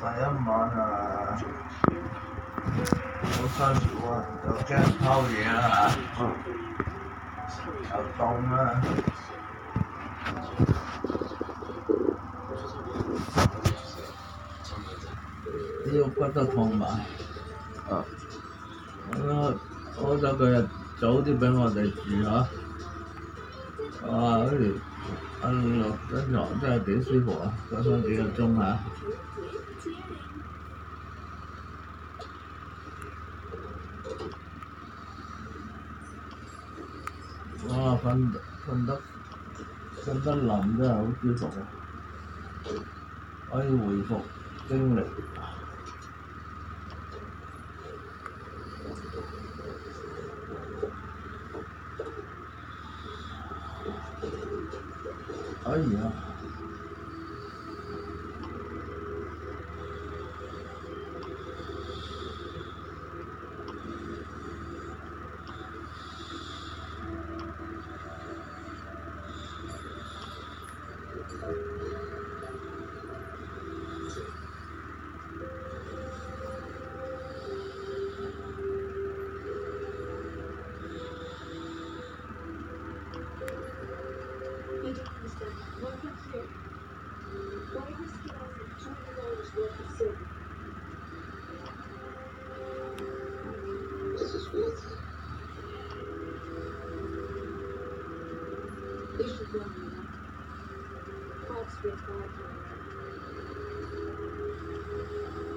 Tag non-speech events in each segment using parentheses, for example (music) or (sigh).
第一晚啊，好辛苦啊，又驚偷嘢啦嗯，又凍啦。腰骨都痛埋。啊，我好咗佢日早啲俾我哋住嚇，哇！嗰條啊落張床真係幾舒服啊，瞓翻幾個鐘嚇。哇！瞓得瞓得瞓得冧真係好舒服啊，可以回復精力。My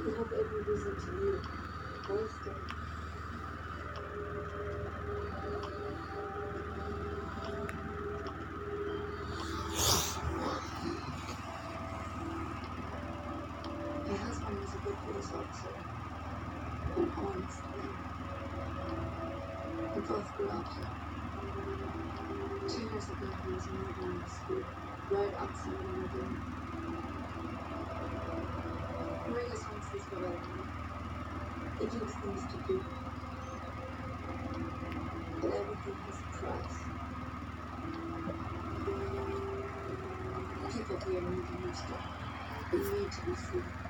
You have every reason to leave. My husband was a good police officer. We both grew up here. Two years ago, he was in the school, right outside the door. Maria's wants this everyone. He gives things to do. But everything has a price. People here need to understand. They need to be free.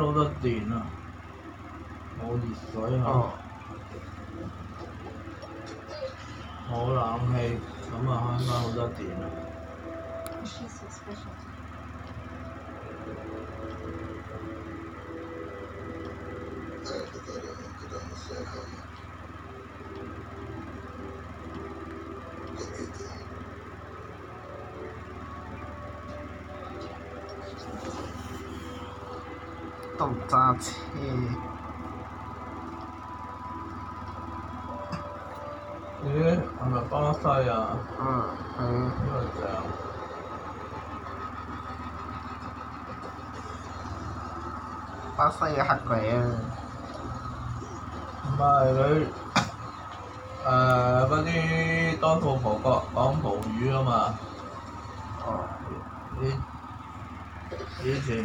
轉開好多電啊，冇都揸車，咦？係咪巴西啊？嗯，係呢個正。巴西嘅黑鬼啊，唔係佢誒嗰啲多數葡國講葡語啊嘛。哦，以以前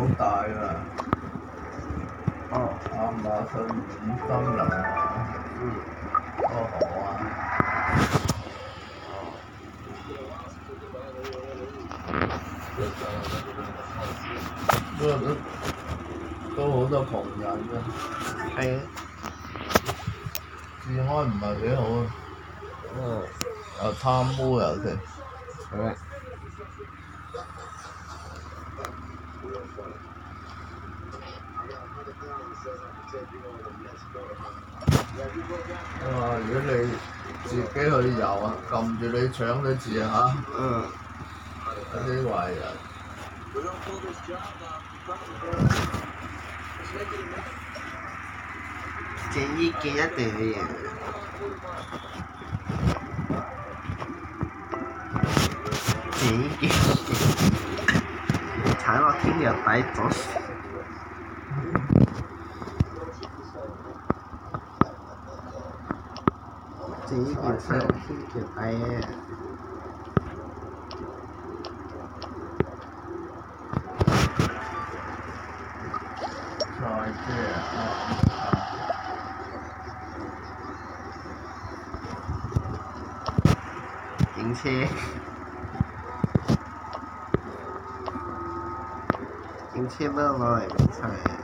好大㗎，哦，亞馬遜森林啊，嗯，個河啊，不過都都好多窮人嘅，係啊，治安唔係幾好啊，嗯，又貪污尤其。係啊，啊！如果你自己去游啊，撳住你搶嘅字啊嗯，嚇，嗰啲壞人。建議見一定嘅嘢。建議見，踩落天條底咗。建議見踩落天條底。賽車啊！影車，影車都攞嚟比賽。撞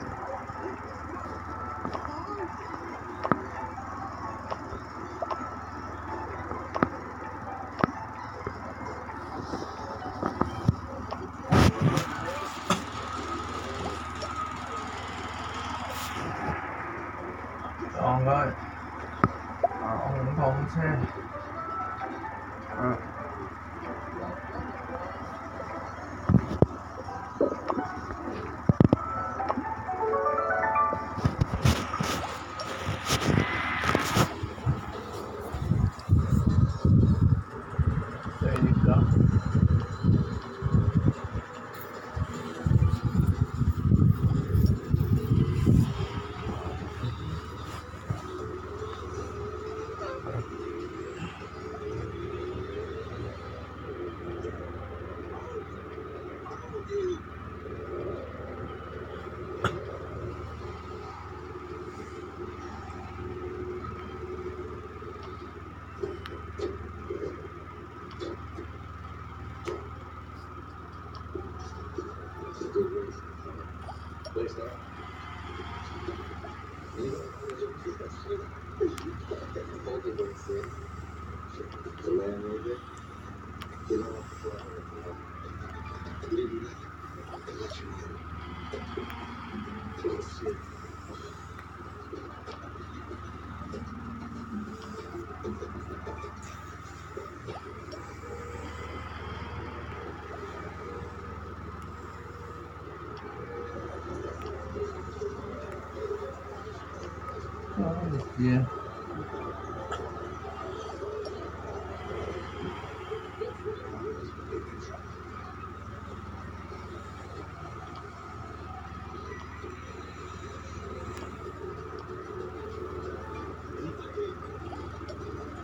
嘢。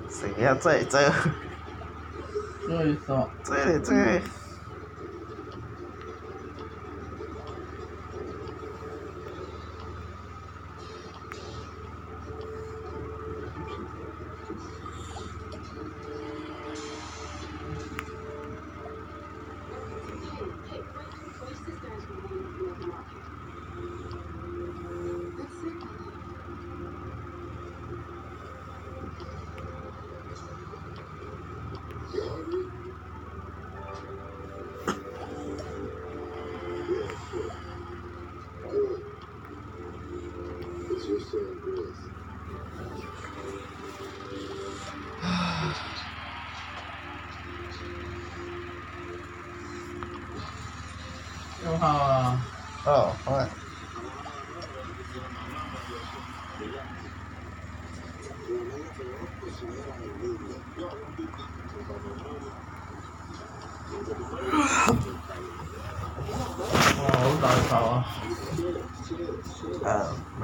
成日追嚟追去，追索。追嚟啊！哦，好啊。哇，好大頭啊！誒，咩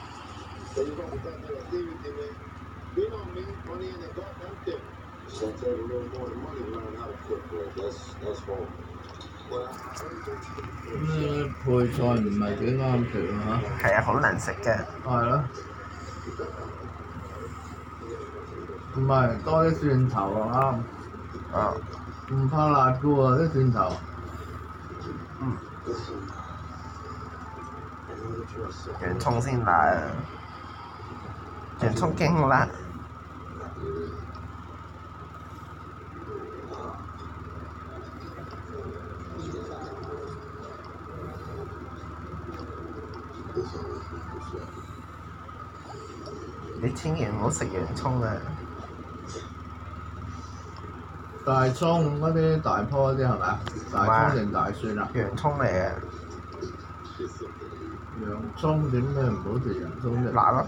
配菜唔係幾啱食啊！係啊，好難食嘅。係咯。唔係多啲蒜頭啊啱。啊。唔怕辣嘅喎啲蒜頭。嗯。洋葱先辣啊！洋葱勁辣。你千祈唔好食洋葱啊！大葱嗰啲大棵嗰啲係咪啊？大葱定大蒜啊？洋葱嚟嘅，洋葱點解唔好食洋葱啫？辣咯。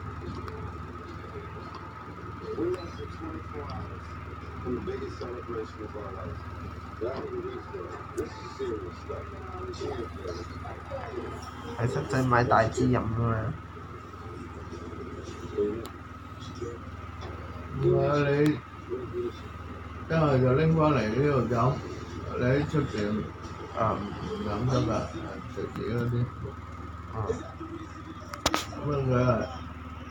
biggest celebration of our life. That was a week ago. This is serious stuff. Cheers, baby. 喺七仔買大支飲啊嘛！Baby. 唔係你一係就拎翻嚟呢度飲，你喺出邊啊唔飲得㗎，食自己嗰啲。啊咁樣佢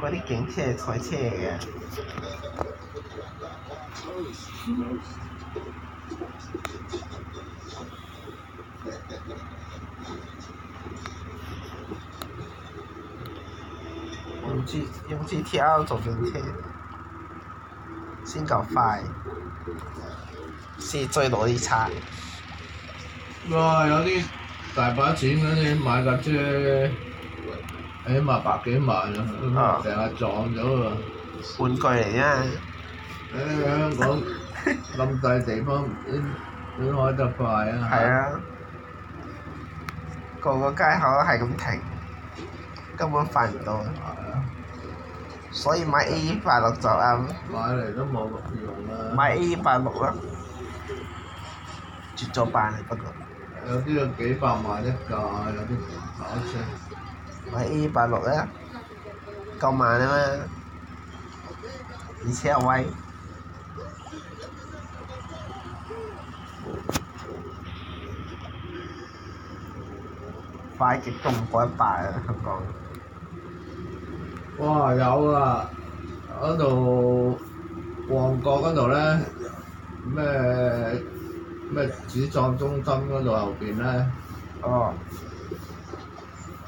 嗰啲警車係賽車嘅，用 G 用 GTR 做警車，先夠快，先追到啲叉。哇！有啲大把錢嗰啲買架車，起碼百幾萬啊！啊成日撞咗啊！玩具嚟啫，喺香港 (laughs) 咁細地方，點點開得快啊？係啊，個個街口係咁停，根本快唔到，係啊，所以買 A 八六就啱，買嚟都冇用啊！買 A 八六啦，絕咗版不過有啲有幾百萬一架，有啲跑車。買 A 八六咧，夠慢啊嘛，而且又威。快極都唔過一百啊！香港哇！有啊，嗰度旺角嗰度咧，咩咩主葬中心嗰度後邊咧，哦，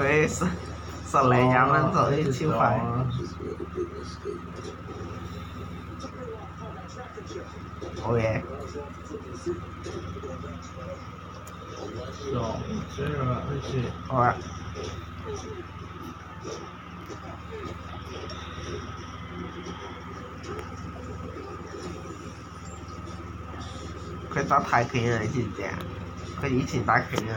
佢十十零廿蚊就啲超快，Just made a big mistake. 好。啊！呢次好啊。佢打泰拳啊！你知唔知啊？佢以前打拳啊。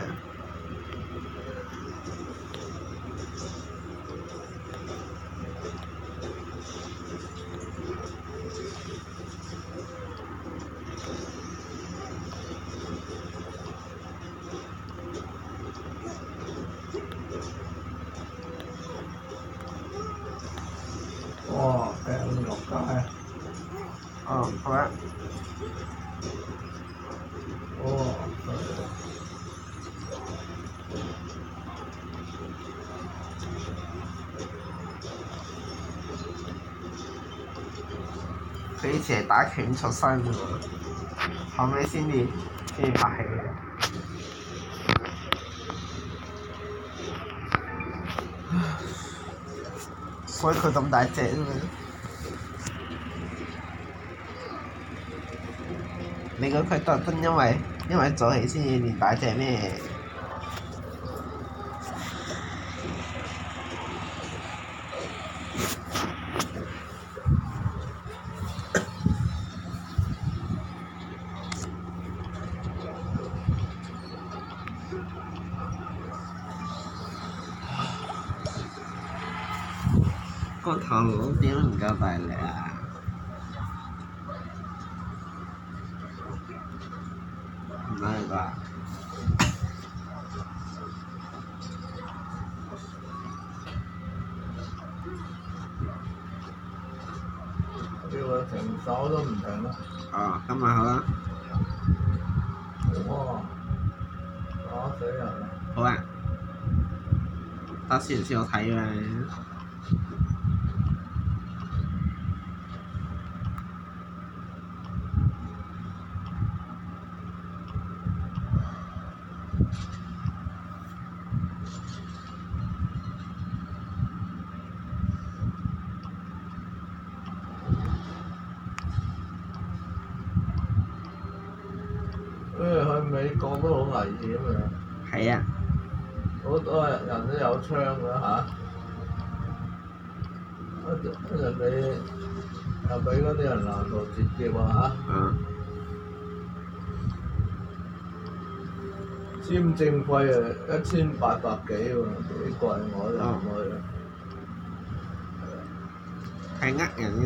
打拳出身嘅喎，後尾先至先至拍戲嘅。所以佢咁大隻啫嘛。你估佢特登因為因為做戲先至練大隻咩？個頭腦點唔夠大力啊？唔係吧？叫佢停手都唔停啦！哦，今晚好啦，哇！打死人啦！好啊。得先先好睇嘛。因為去美國都好危險嘅，係啊，好多人人都有槍㗎嚇。一人哋又俾嗰啲人攔路截劫啊嗯，嚇！簽證費啊一千八百幾喎，幾貴我都唔去。係呃人㗎。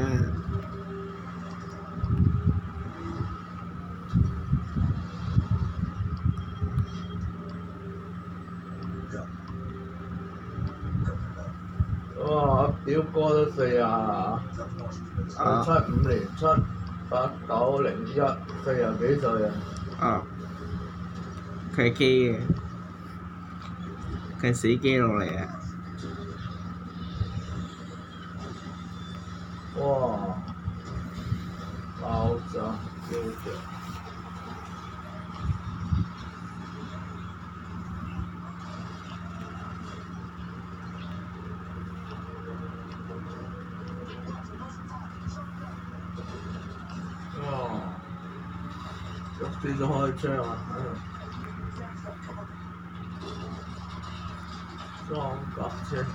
哇！表哥都四啊，七五年七八九零一，四啊幾歲啊！啊，佢係基嘅，佢係死基佬嚟啊！哇！爆炸，哇！又變咗開槍啊！喺度裝甲車。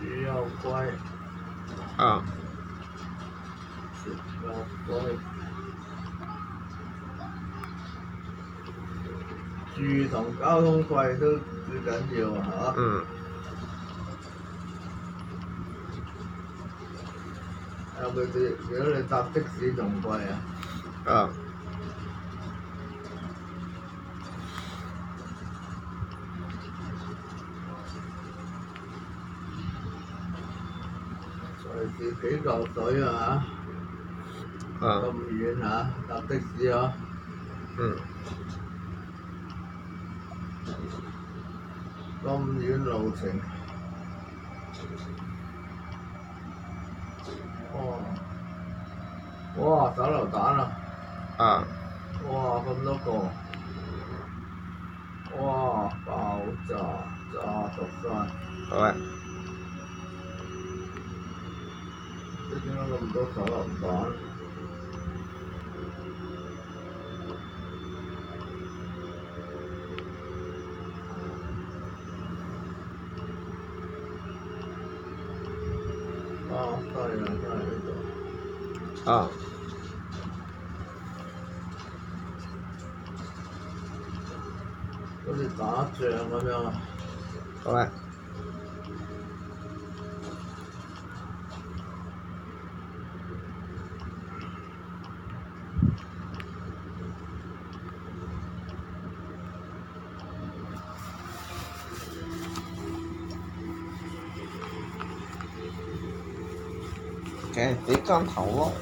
魚又貴，哦，食又貴，住同交通費都最緊要啊嚇！嗯，如果你搭的士仲貴啊！啊，隨時幾嚿水啊嚇！咁哦，遠嚇，搭的士啊！嗯，咁遠路程，手榴彈啊！哦，哇！咁多個，哇！爆炸炸熟晒，好啊，你點解咁多手榴彈？啊！犀利啊！真係似打仗咁樣啊！好啊，嘅你光頭咯，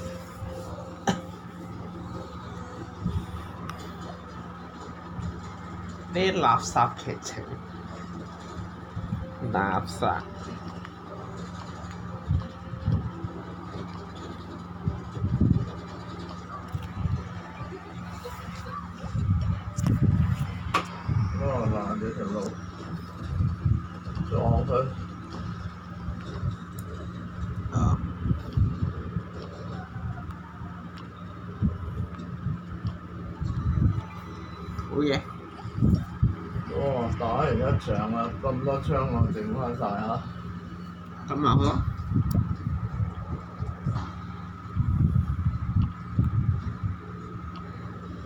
啲垃圾劇情，垃圾。嗰個爛咗條路，撞佢。啊！好嘢！哇！打完一場啊，咁多槍我整翻晒啊。咁咪好咯。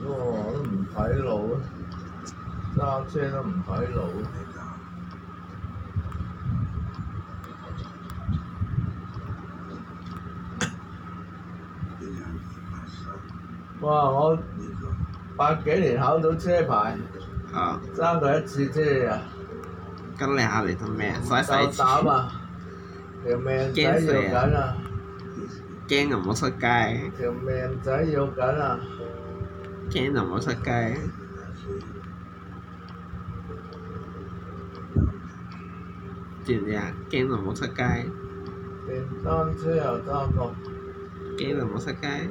哇！都唔睇路啊，揸車都唔睇路。哇！我八幾年考到車牌，啊！爭佢一次啫啊！咁你下嚟做咩啊？嘥夠使錢，膽啊！條命仔要緊啊！驚就唔好出街，條命仔要緊啊！驚就唔好出街。知唔知啊？驚就唔好出街，電單車又揸過，驚就唔好出街。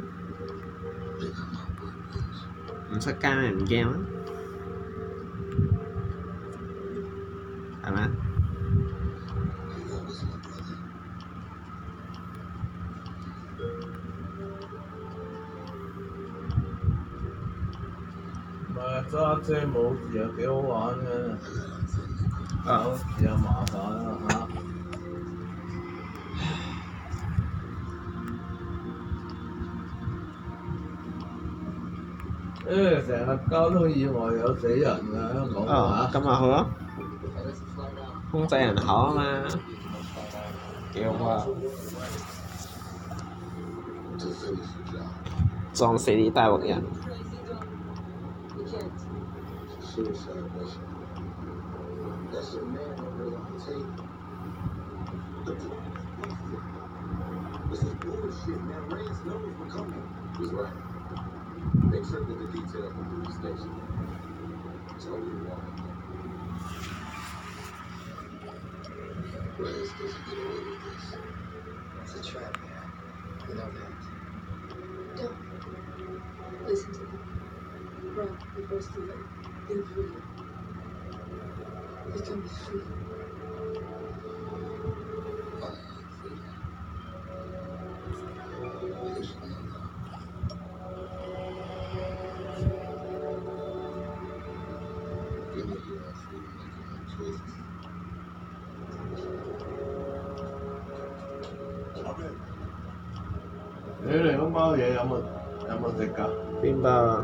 唔出街咪唔驚咯，係揸車冇事又幾好玩嘅，有事又麻煩啊嚇！誒，成日交通意外有死人㗎，香咁咪好咯，控制人口啊嘛，幾好啊.撞死啲大陸人，Suicide mission. That's your man over there on the table. This is bullshit, man. Reyes knows we're coming. He's right. They tripped the detail from the station. Totally wrong. Reyes doesn't get away with this. It's a trap, man. You know that. Don't listen to them. Run before it's too late. 你，一定是你。嚟嗰包嘢有冇有冇食噶？邊包？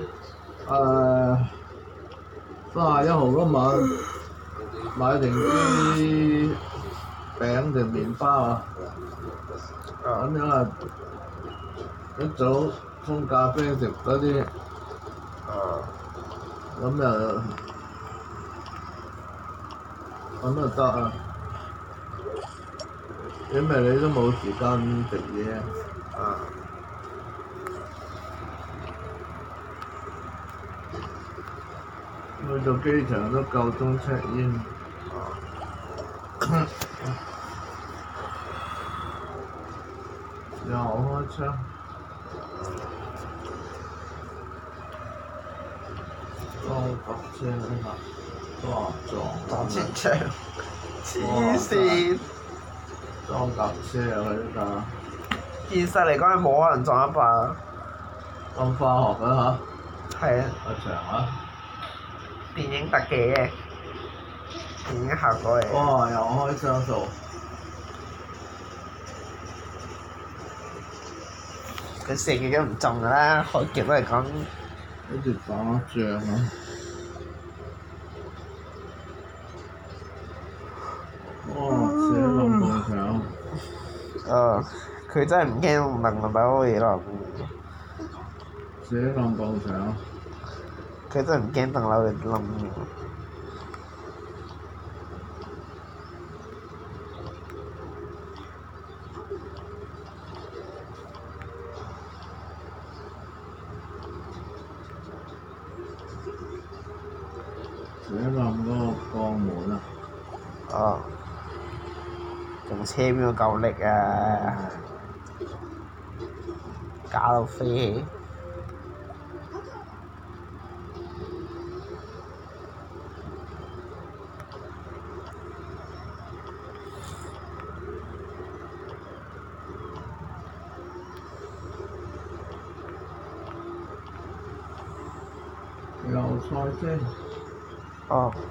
三十一號嗰晚買定啲餅定麵包啊，咁樣啊一早沖咖啡食嗰啲，咁又咁就得啊！因為你都冇時間食嘢啊。啊！去到機場都夠鐘 check in。又開槍，裝架車啊！哇，撞撞前場，黐線！裝架車啊！佢呢架現實嚟講係冇可能撞一百。咁化學嘅嚇，係啊，阿長啊！電影特技嘅，電影效果嚟嘅。哇！又開雙數，佢射嘅都唔中㗎啦，開極都係講跟住打仗啊！哇！寫咁咁長，誒，佢真係唔驚能能把嗰嘢落，寫咁咁長，佢真係唔驚等樓佢冧。寫咁嗰個鋼門啊！車邊個夠力啊？假到飛起！对。啊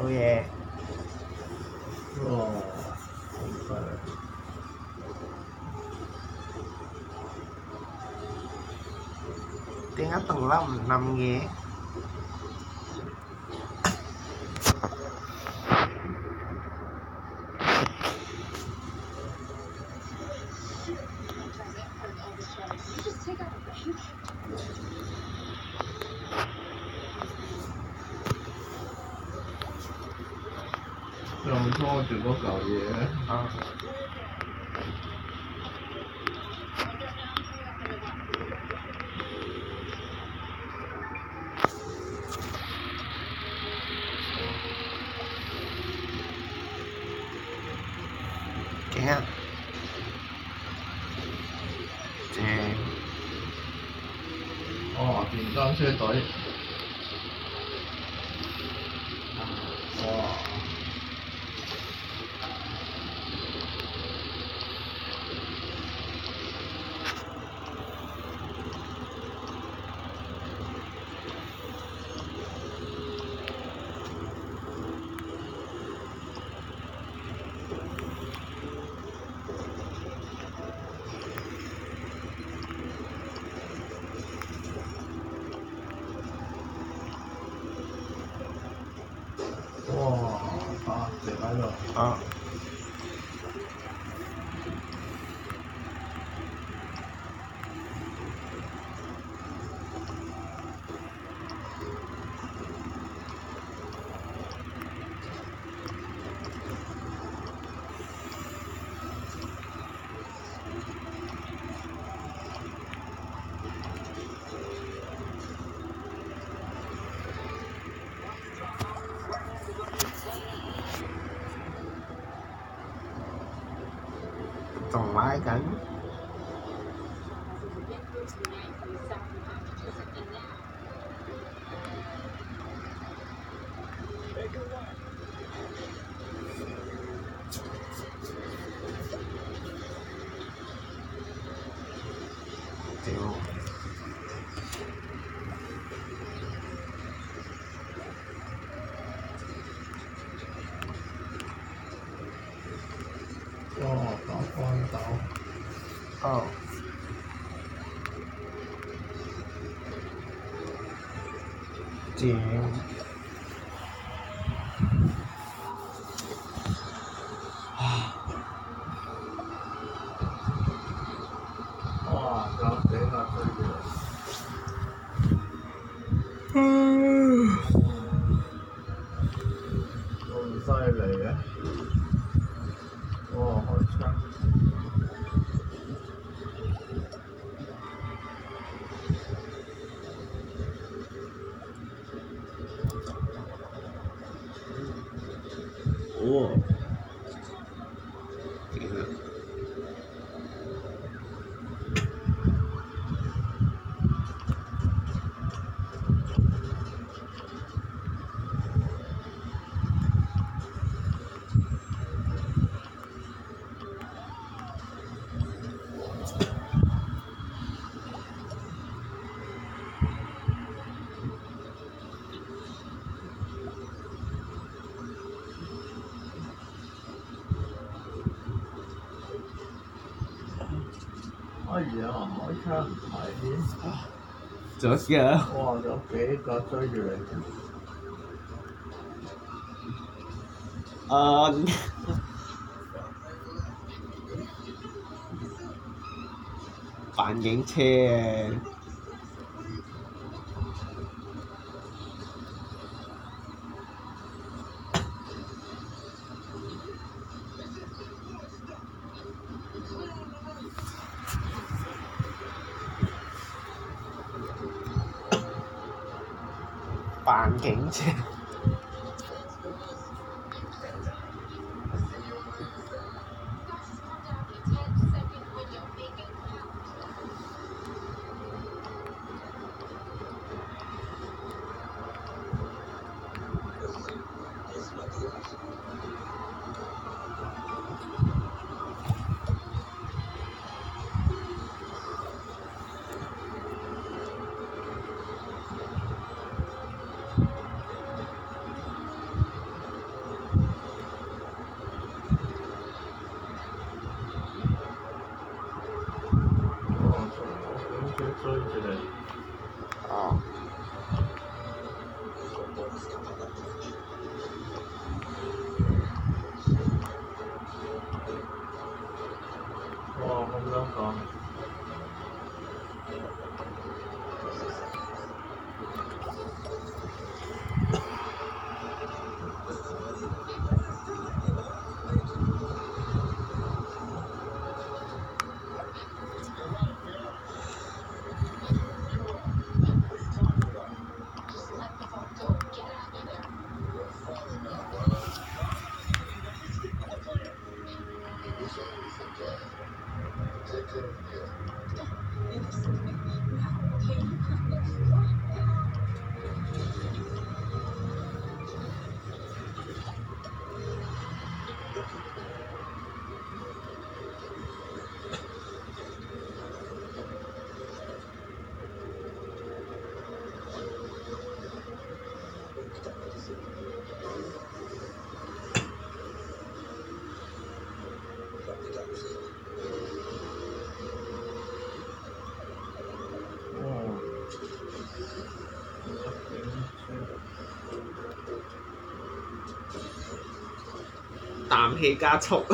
好嘢！哇！好犀利。點解棟仲買緊？哦，搞翻斗。哦。正。哇！搞死啦，追住嚟。咁犀利嘅，哇！開槍。哦。勁啊！哎呀，開槍唔睇添。仲有幾啊？哇！有幾個追住你。啊！扮警車。哇！咁氮氣加速，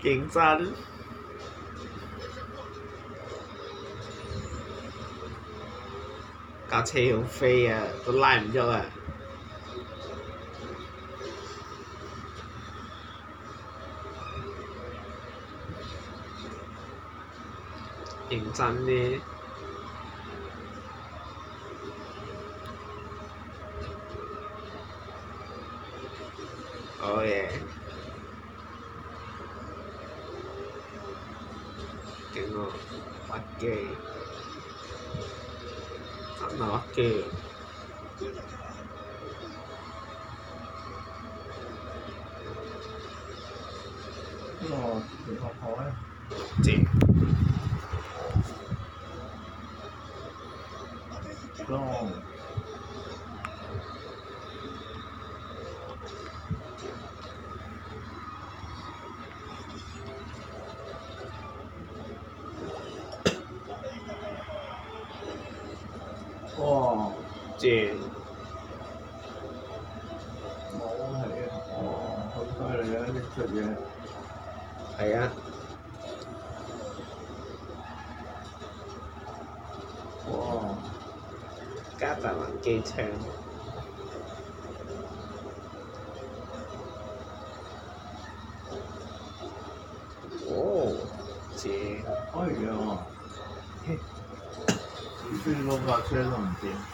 勁真。架車要飛啊，都拉唔喐啊！認真啲。好嘢！勁喎，屈機，真係屈機。哦，條學海。正。裝。機廳。哦，正，哎呀，你最近都不知？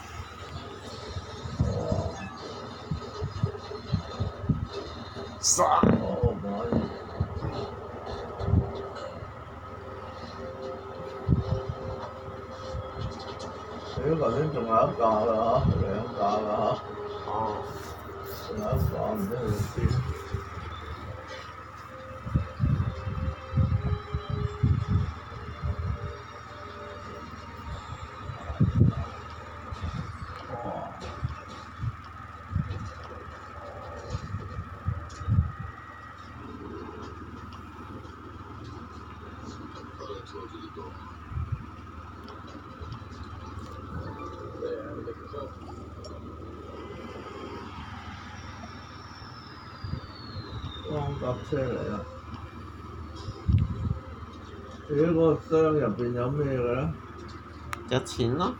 错就。搭车嚟啦！你嗰个箱入边有咩嘅咧？有钱咯、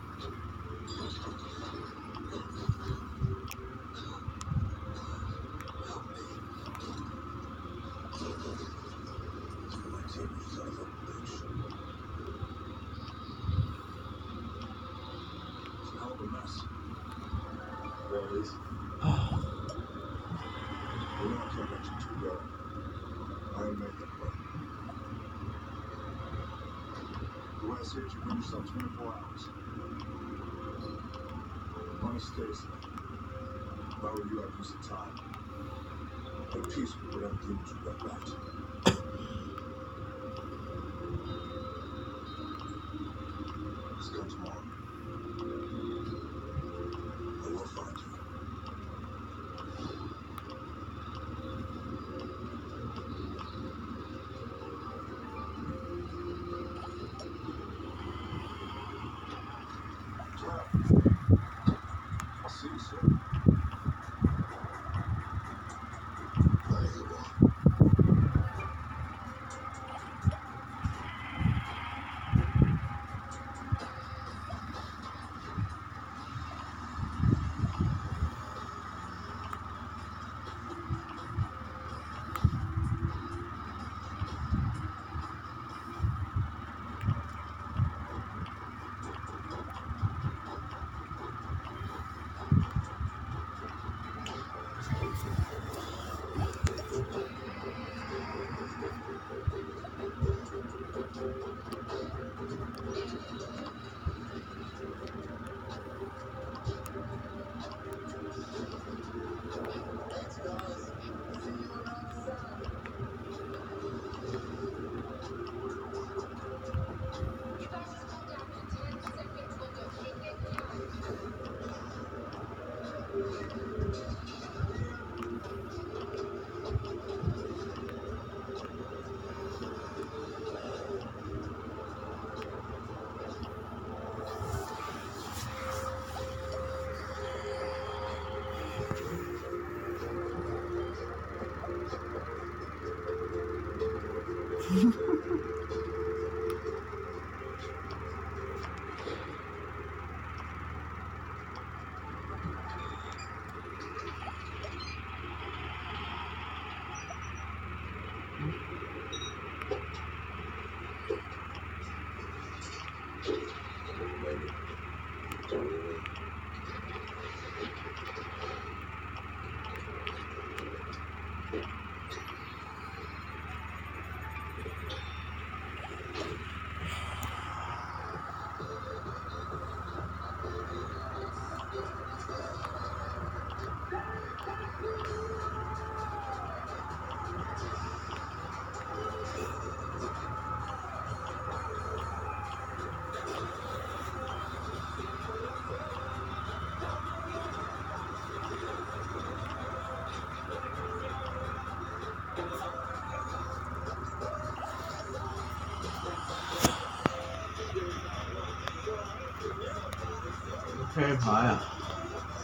车牌呀。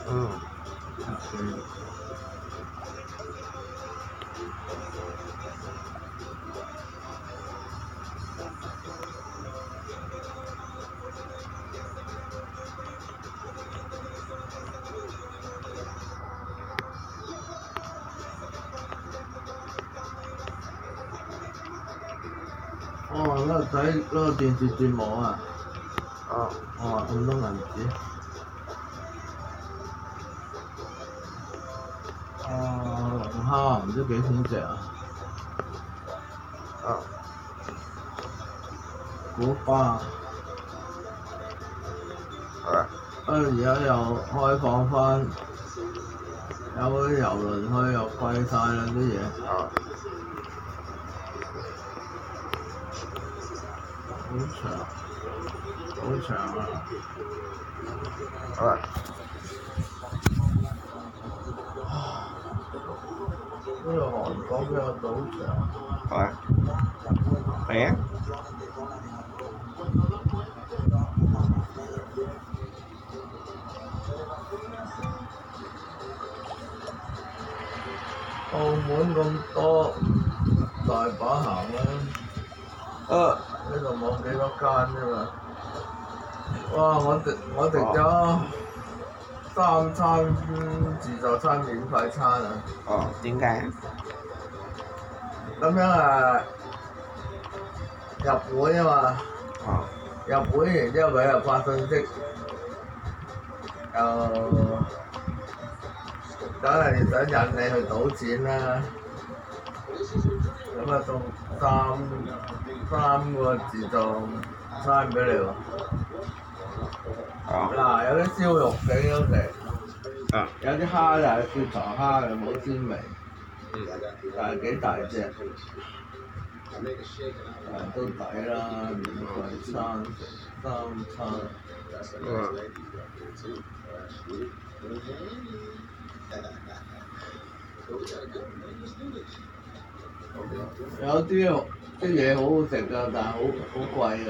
嗯。哦，那睇嗰个电视节目啊，哦，哦，广东男子。龍蝦唔知幾錢隻啊？哦，古巴，好啦，跟住而家又開放翻，有嗰啲遊輪去又貴晒啦啲嘢，哦，好長，好長啊！好啦，呢個韓國嘅賭場，好啦，嚟啊！澳門咁多，大把行啦。啊，呢度冇幾多間啫嘛。哇！我哋我食咗三餐自助餐免費餐啊！哦，點解啊？咁樣啊，日本啊嘛，哦，入會然之後佢又發信息，又梗係想引你去賭錢啦。咁啊送三三個自助餐俾你喎。嗱，有啲燒肉幾好食，有啲蝦又係雪藏蝦嘅，好鮮味，但係幾大隻，但係都抵啦，午餐。三餐，(laughs) 有啲啲嘢好好食噶，但係好好貴噶。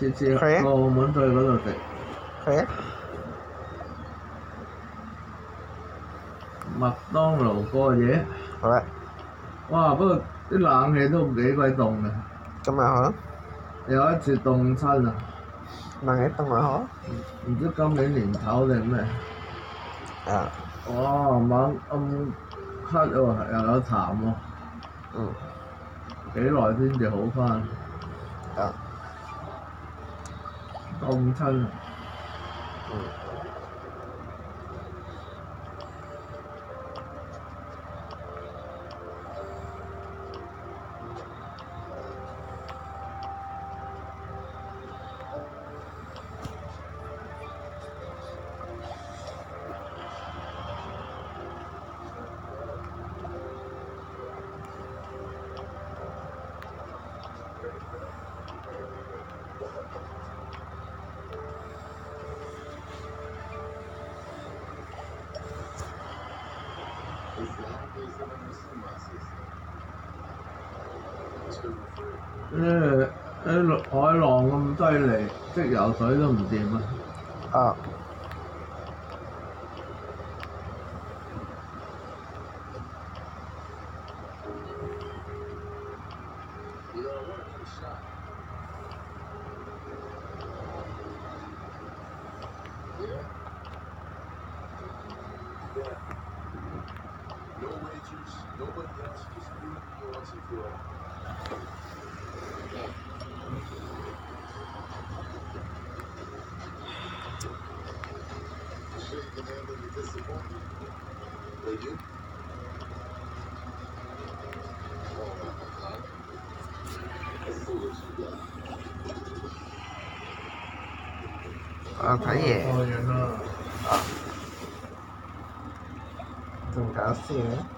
嗯，次次澳門都去嗰度食。係啊，麥當勞過夜，好啦，哇！不過啲冷氣都幾鬼凍嘅。咁咪好，有一次凍親啊！問你凍咪好，唔知今年年頭定咩？啊，哇！猛咁咳喎，又有痰喎，嗯，幾耐先至好翻？啊，凍親啊！嗯，söylüyor mu diye bak. Ha. Nobody else, just 可以。啊，可以。啊。真搞笑。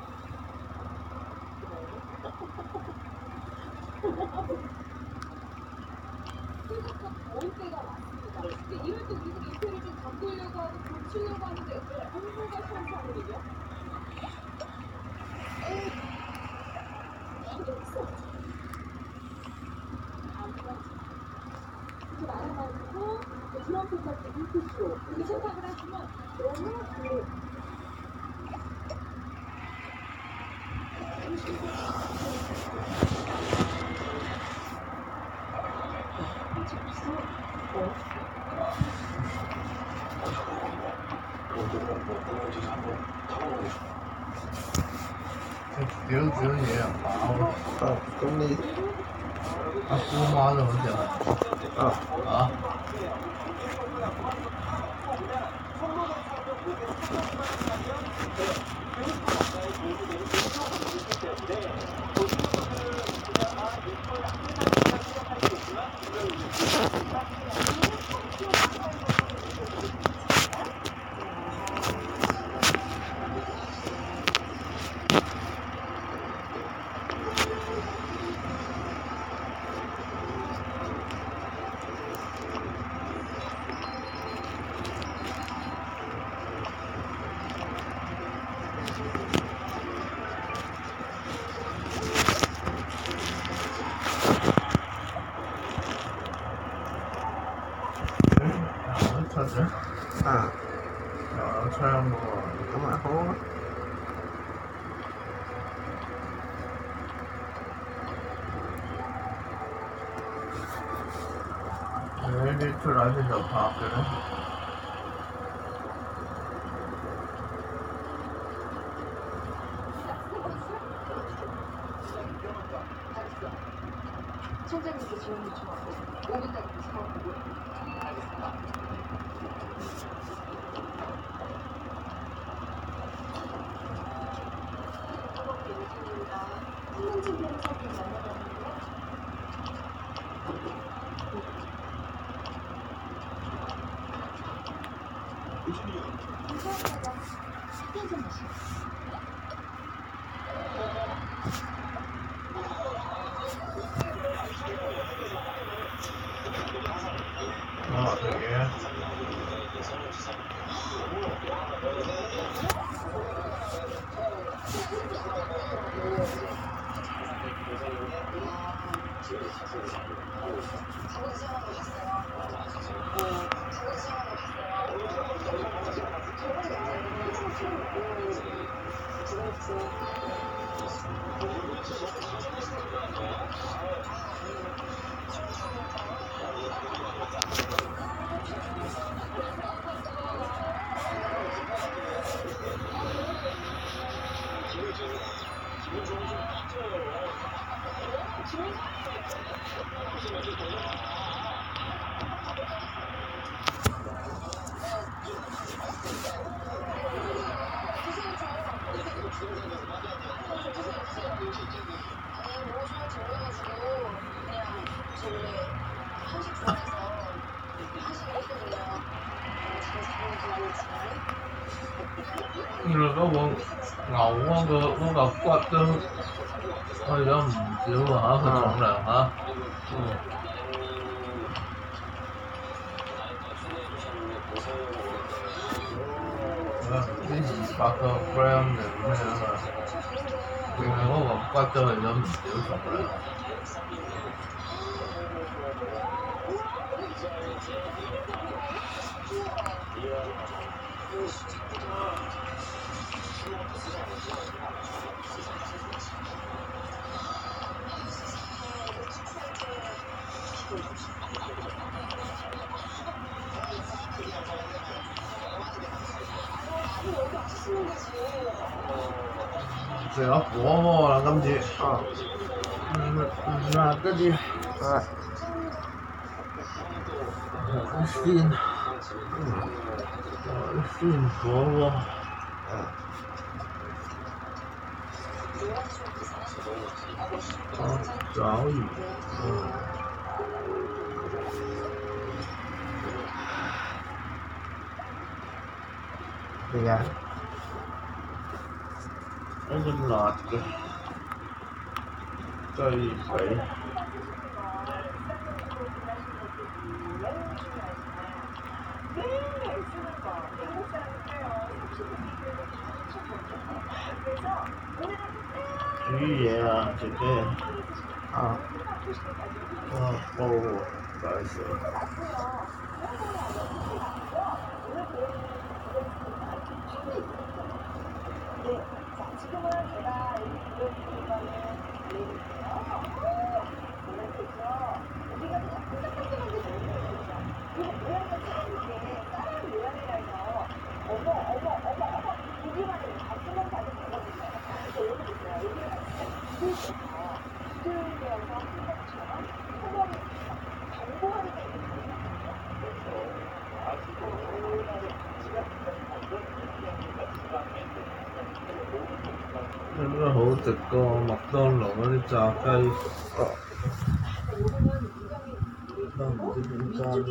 Чего, ничего. 기분 좋은 좀 비춰요. 原为嗰个牛嗰、个嗰嚿、骨都去咗唔少啊，个重量啊。啲二百個 gram 定咩啊？原係嗰個骨都係咗唔少重量。食咗火鍋啦，今次。啊，唔唔啊，跟住，唉，好鮮啊！嗯幸福哦。我早已。Đây ra Nó lên lọt kìa Trời vậy 위에야 그때 아, 아, 오, 나이스. 네, 지금은 제가 当劳嗰啲炸鸡，当唔知点炸啫。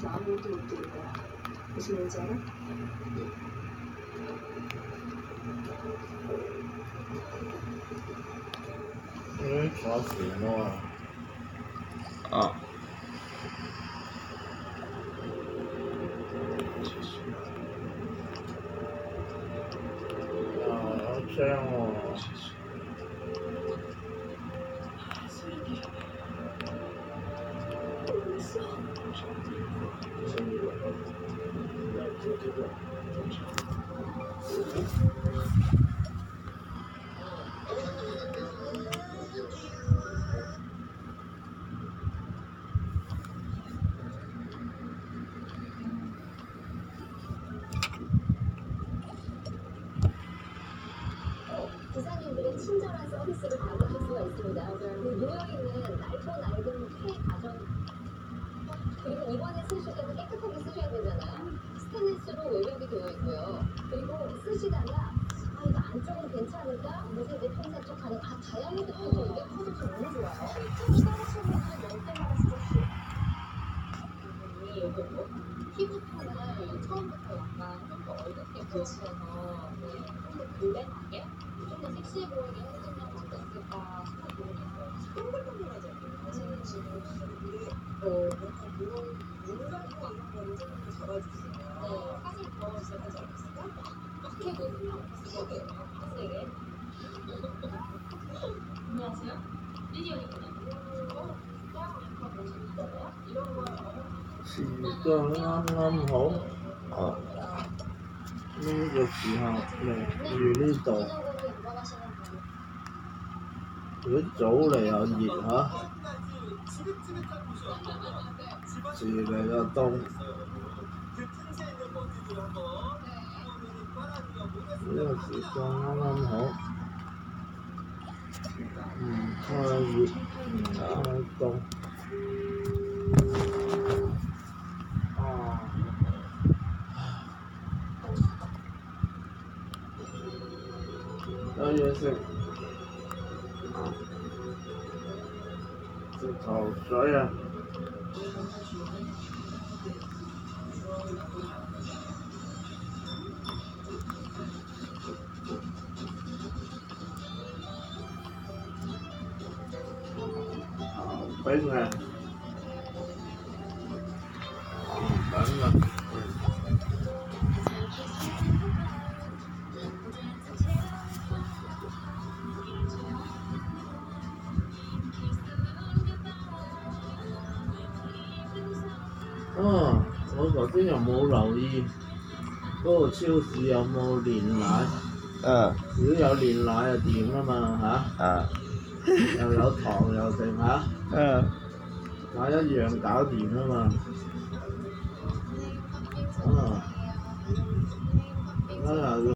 사람을뚫을거 야. 무슨얘기지않 아? 嗯，查水嘛。時剛啱啱好，哦，呢個時候嚟住呢度，如果早嚟又熱嚇，遲嚟又凍。呢、这個時間啱啱好，唔太熱，唔太凍。嗯我头先又冇留意嗰个超市有冇连奶？啊。如果有连奶又点啊嘛吓又有糖又剩吓誒，买一樣搞掂啊嘛，啊，啊。